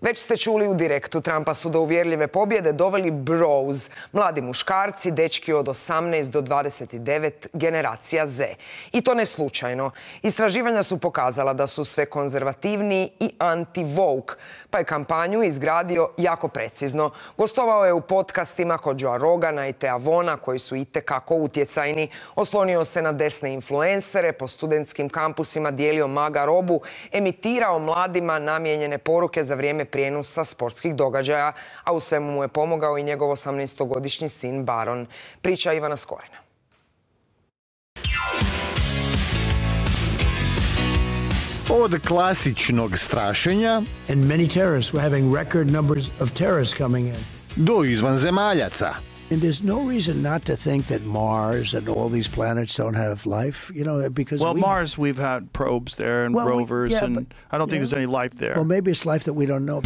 Već ste čuli u direktu, Trumpa su do uvjerljive pobjede doveli bros, mladi muškarci, dečki od 18 do 29, generacija Z. I to ne slučajno. Istraživanja su pokazala da su sve konzervativniji i anti-woke, pa je kampanju izgradio jako precizno. Gostovao je u podcastima kod Joe Rogana i Tea Vona, koji su itekako utjecajni. Oslonio se na desne influencere, po studentskim kampusima dijelio maga robu, emitirao mladima namijenjene poruke za vrijeme prijenosa sportskih događaja, a u svemu mu je pomogao i njegov 18-godišnji sin Baron. Priča Ivana Skorina. Od klasičnog strašenja do izvanzemaljaca. And there's no reason not to think that Mars and all these planets don't have life, you know, because Well, we, Mars, we've had probes there and Well, we- rovers, yeah, and but- I don't think yeah. there's any life there. Well, maybe it's life that we don't know.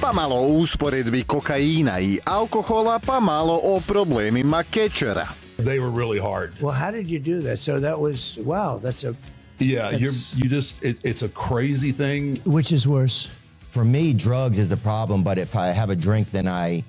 Pa malo o usporedbi kokaina i alkohola, pa malo o problemima kečera. They were really hard. Well, how did you do that? So that was wow. That's a Yeah, you're you just it, it's a crazy thing. which is worse. For me, drugs is the problem, but if I have a drink, then I,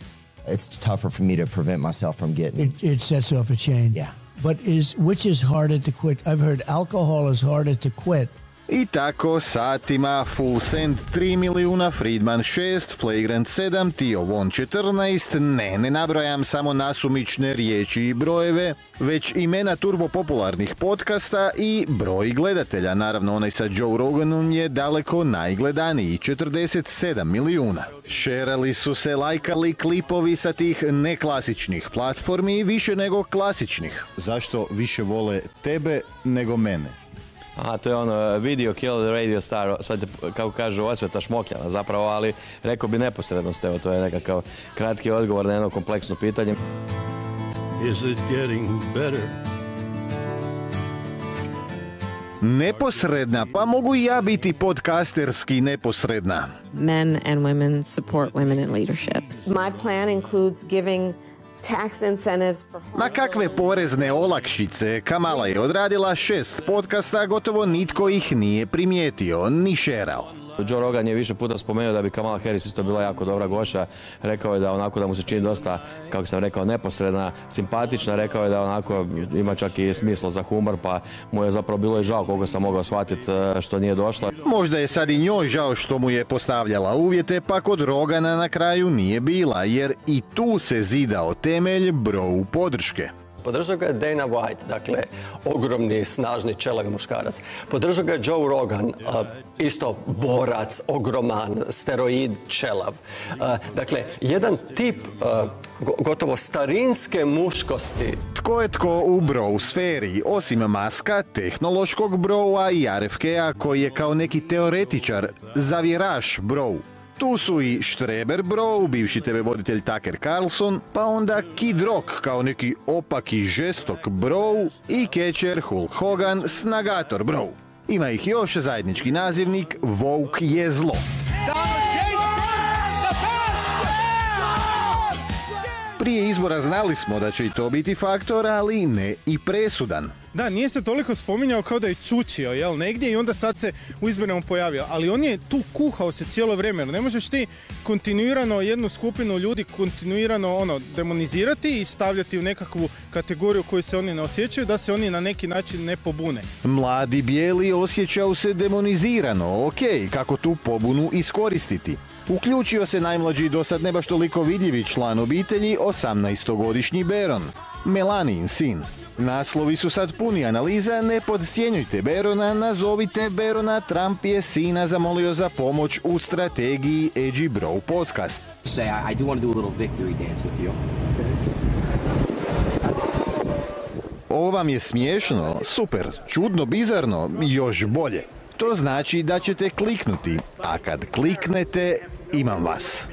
it's tougher for me to prevent myself from getting. It it sets off a chain. Yeah. But is which is harder to quit? I've heard alcohol is harder to quit. I tako satima Full Send 3 milijuna, Friedman 6, Flagrant 7, Tio Von 14, ne, ne nabrojam samo nasumične riječi i brojeve, već imena turbopopularnih podcasta i broj gledatelja. Naravno, onaj sa Joe Roganom je daleko najgledaniji, 47 milijuna. Šerali su se lajkali klipovi sa tih neklasičnih platformi više nego klasičnih. Zašto više vole tebe nego mene? A, to je ono video kill the radio star, sad je, kako kažu osveta šmokljana zapravo, ali rekao bi neposrednost, evo to je nekakav kratki odgovor na jedno kompleksno pitanje. Is it getting better? Neposredna, pa mogu i ja biti podcasterski neposredna. men and women support women in leadership. My plan includes giving Ma kakve porezne olakšice, Kamala je odradila šest podcasta, gotovo nitko ih nije primijetio, ni šerao. Joe Rogan je više puta spomenuo da bi Kamala Harris isto bila jako dobra goša. Rekao je da onako da mu se čini dosta, kako sam rekao, neposredna, simpatična. Rekao je da onako ima čak i smisla za humor, pa mu je zapravo bilo i žao koliko sam mogao shvatiti e, što nije došla. Možda je sad i njoj žao što mu je postavljala uvjete, pa kod Rogana na kraju nije bila, jer i tu se zidao temelj broju podrške. Podržao ga je Dana White, dakle, ogromni, snažni, čelavi muškarac. Podržao ga je Joe Rogan, isto borac, ogroman, steroid, čelav. Dakle, jedan tip gotovo starinske muškosti. Tko je tko u brow sferi, osim Maska, tehnološkog browa i RFK-a koji je kao neki teoretičar, zavjeraš brow. Tu su i Štreber Bro, bivši TV voditelj Tucker Carlson, pa onda Kid Rock kao neki opak i žestok Bro i Catcher Hulk Hogan, Snagator Bro. Ima ih još zajednički nazivnik Vogue je zlo. Prije izbora znali smo da će i to biti faktor, ali ne i presudan. Da, nije se toliko spominjao kao da je čučio, jel, negdje i onda sad se u izborima pojavio. Ali on je tu kuhao se cijelo vrijeme. Ne možeš ti kontinuirano jednu skupinu ljudi kontinuirano ono demonizirati i stavljati u nekakvu kategoriju koju se oni ne osjećaju da se oni na neki način ne pobune. Mladi bijeli osjećao se demonizirano, ok, kako tu pobunu iskoristiti. Uključio se najmlađi do sad ne baš toliko vidljivi član obitelji, 18-godišnji Beron, Melanin sin. Naslovi su sad puni analiza, ne podcjenjujte Berona, nazovite Berona, Trump je sina zamolio za pomoć u strategiji Edgy Bro podcast. Say, I, I do want to do a little victory dance with you. Ovo vam je smiješno, super, čudno, bizarno, još bolje. To znači da ćete kliknuti, a kad kliknete, imam vas.